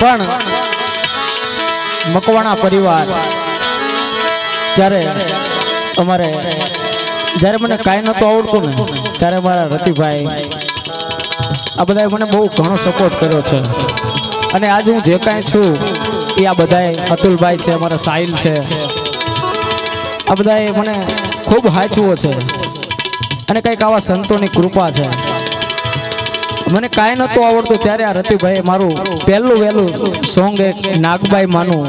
પણ મકવાણા પરિવાર ત્યારે અમારે, જ્યારે મને કાંઈ નહોતું આવડતું ને, ત્યારે મારા રતિભાઈ આ બધાએ મને બહુ ઘણો સપોર્ટ કર્યો છે. અને આજે હું જે કાંઈ છું, એ આ બધાએ અતુલભાઈ છે, અમારા સાહિલ છે આ બધાએ મને ખૂબ હાચવો છે. અને કંઈક આવા સંતોની કૃપા છે. મને કાંઈ નહોતું આવડતું ત્યારે આ રતિભાઈએ મારું પહેલું વહેલું સોંગ એક નાગબાઈ માનું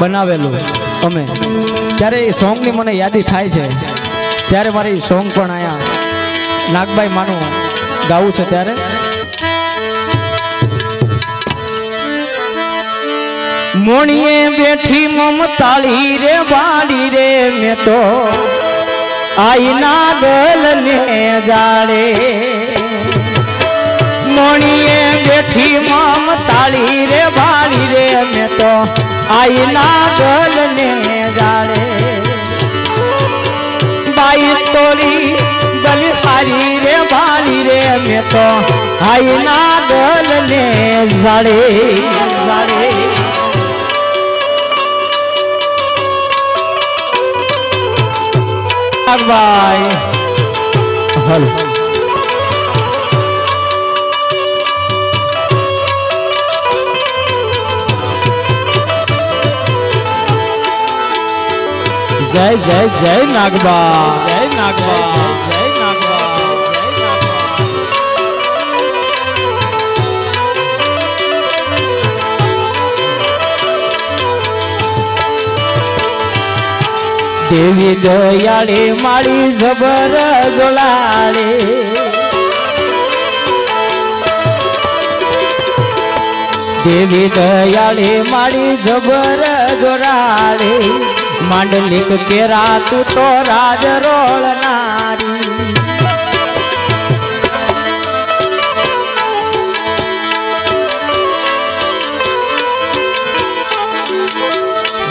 બનાવેલું અમે. ત્યારે એ સોંગની મને યાદી થાય છે. ત્યારે મારી સોંગ પણ અહીંયા નાગબાઈ માનું ગાવું છે ત્યારે. મોણીએ બેઠી મમતાળી રે વાળી રે, મેં તો આઈના નાગલ ને જાડે મોણીએ બેઠી મમતાળી રે વાળી રે, મેં તો આઈના નાગલ ને જાડે બાઈ તોરી બલિહારી રે વાળી રે, મેં તો આઈના નાગલ ને જાડે જાડે ભાઈ. હલો. જય જય જય નાગબા જય નાગબા દેવી દયાળી માળી જબર જોલાડે દેવી દયાળી માળી જબર જોરાડે માંડલિક કેરા તું તો રાજ રોળનારી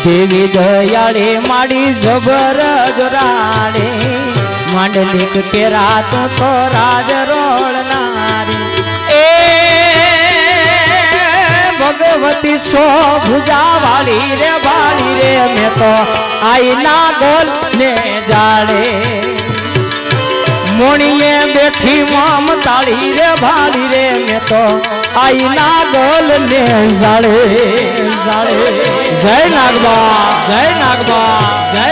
દેવી દયાળે માડી જબર જોરાડે. માંડલિક કેરા તું તો રાજ રોળનારી એ ભગવતી છો ભુજા વાળી રે વાળી રે, મેં તો આઈ ના ગોલ ને જાડે મોણીએ બેઠી મામ તાળી રે ભાળી રે, મેં તો આઈ ના ગોલ ને જય નાગબા જય નાગબા જય નાગબા જય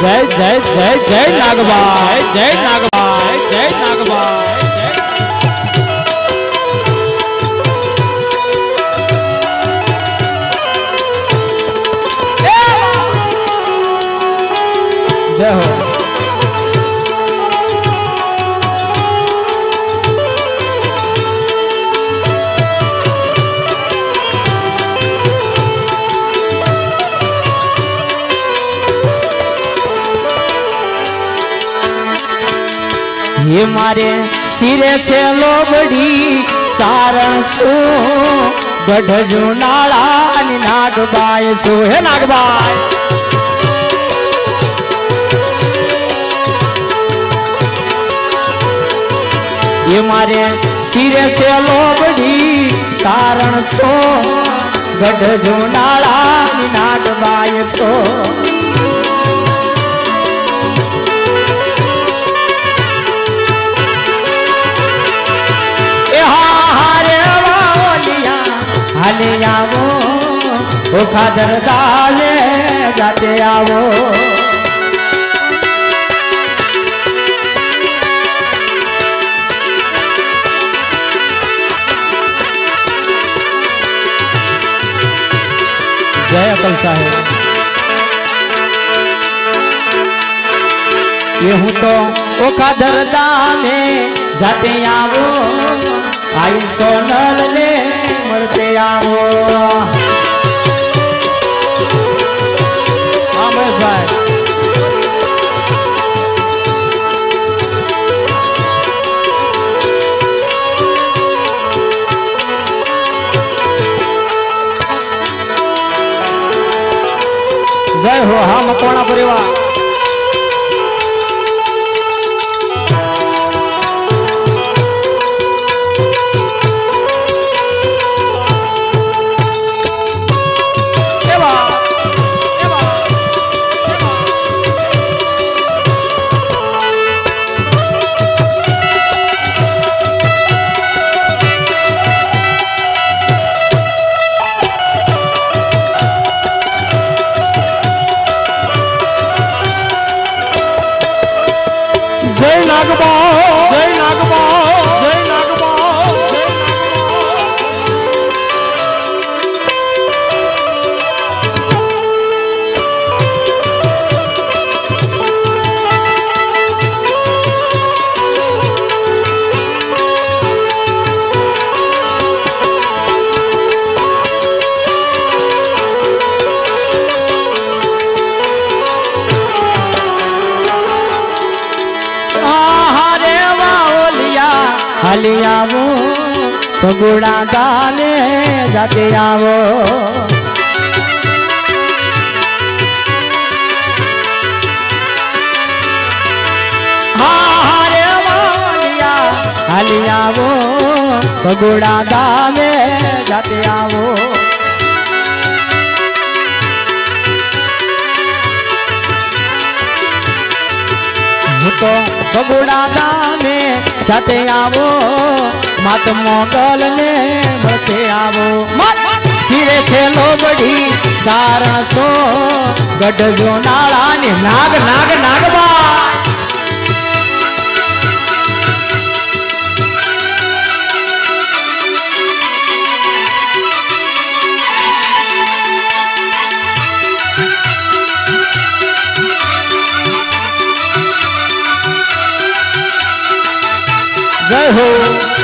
જય જય જય જય નાગબા જય નાગબા જય નાગબા જય હો. હે મારે સિરે છે લોબડી સારણ છું. ગઢ નાળા અને નાગબાય છું. હે નાગબાય એ મારે સિરે છે લોબડી સારણ છો. ગઢ નાળા નાગબાય છો. હાલે આવો ઓ ખાદર દાલે જાતે આવો. જય અકલ સાહેબ. એ હું તો ઓખા ધરદાને જાતે આવો. આઈ સોનલ ને મળતે આવો. જય હો, હા, મકવાણા પરિવાર. વાઓલિયા આવો તો ગુણા ગાલે જાતે આવો. હાલી આવો પગુડા ગાલે જાતે આવો. તો બગુડા ગામે જાતે આવો, માત મોગલ ને મળતે આવો. સિરે છે લોબડી, ચારણસો ગઢ નાળા ને નાગ નાગ નાગબા જય હો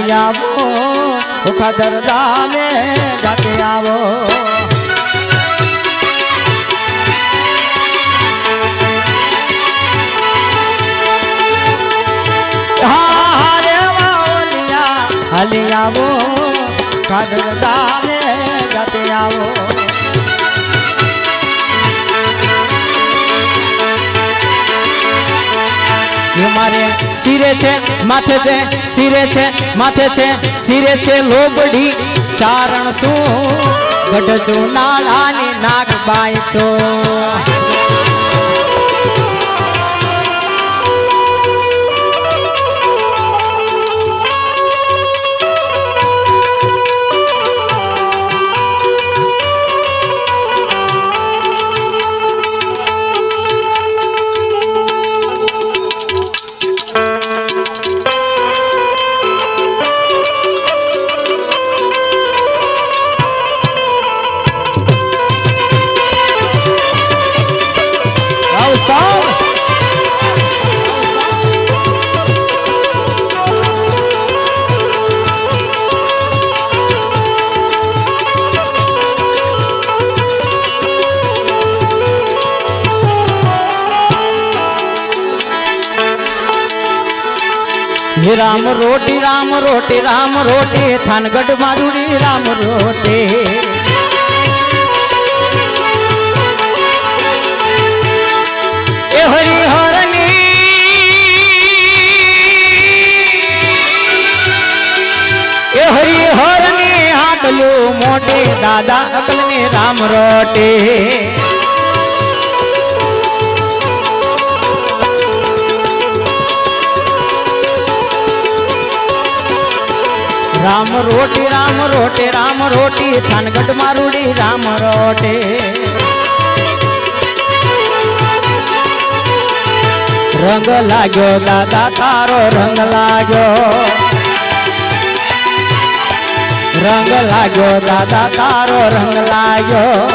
હાલી આવો ભૂખા દરદાને જાતે આવો. હાલી આવો ભૂખા સિરે છે, માથે છે, સિરે છે, માથે છે, સિરે છે લોબડી. ચારણ શું? ગઢજો નાળાની નાગબાઈ છો. હે રામ, રોટી રામ રોટી રામ, રોટી. થાનગઢ મારુડી રામ, રોટી. એ હરિહરની એ હરિહરની હાડલું મોટે દાદા અકલને રામ રોટે. રામ રોટી, રામ રોટે, રામ રોટી, થાનગઢ મારુડી રામ રોટે. રંગ લાગ્યો દાદા તારો રંગ લાગ્યો. રંગ લાગ્યો દાદા તારો રંગ લાગ્યો.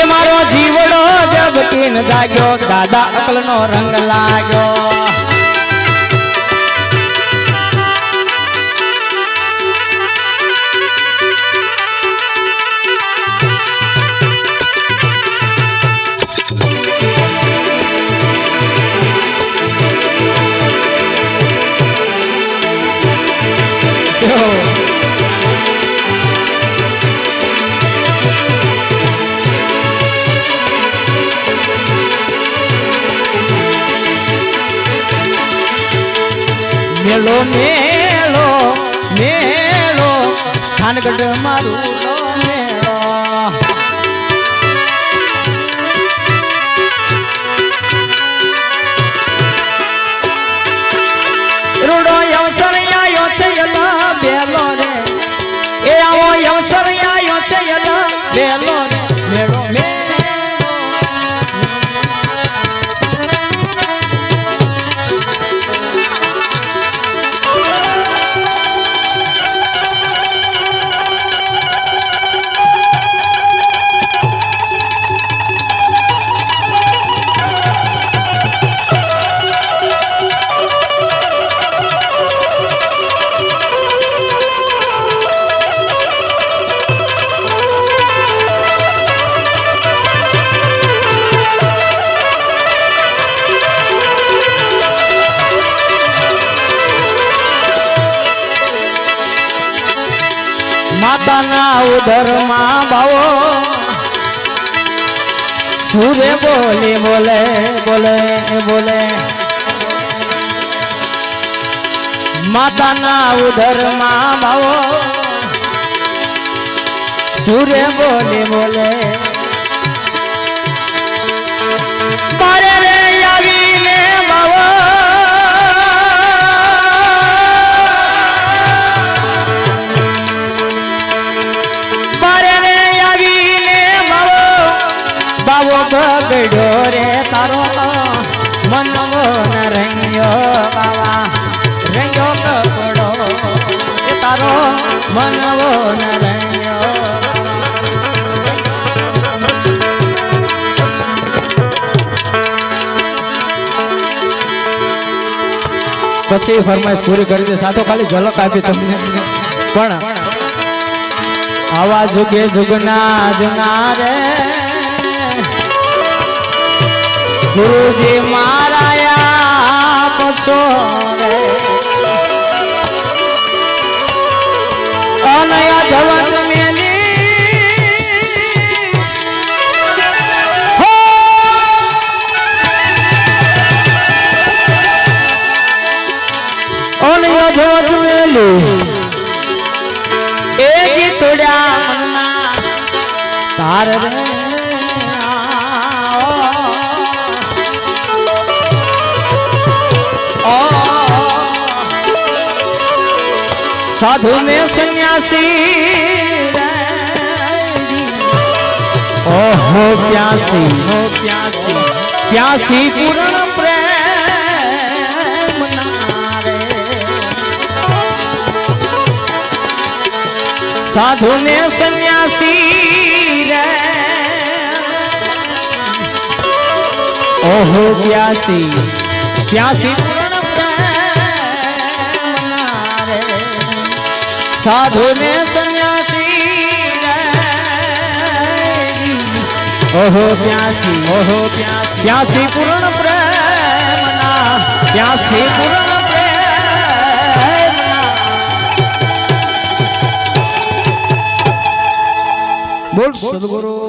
એ મારો જીવડો જગતીન જાગ્યો, દાદા અકલનો રંગ લાગ્યો. મેળો મેલો મેલો. ખાનગઢ મારું ઉદરમાં બાવો સૂર્ય બોલે બોલે બોલે બોલે. માતાના ઉદરમાં બાવો સૂર્ય બોલે બોલે. મારે તારો મનવો પછી ફરમાઈશ પૂરી કરી દે. સાતો ખાલી ઝલક આપી તમને. પણ આવા જુગે જુગના જુના રે. ગુરુજી મારાયા પછો રે. સાધુ મે સંન્યાસી. ઓહો પ્યાસી. હો પ્યાસી. પ્યાસી પૂર્ણ પ્રેમ ના રે સાધુ ને સંન્યાસી રે ઓહો પ્યાસી. પ્યાસી સાધુ ને સંન્યાસી ઓહો પ્યાસી ઓહો પ્યાસી. પ્યાસી પૂર્ણ પ્રેમના પ્યાસી પૂર્ણ બોલ સદગુરુ.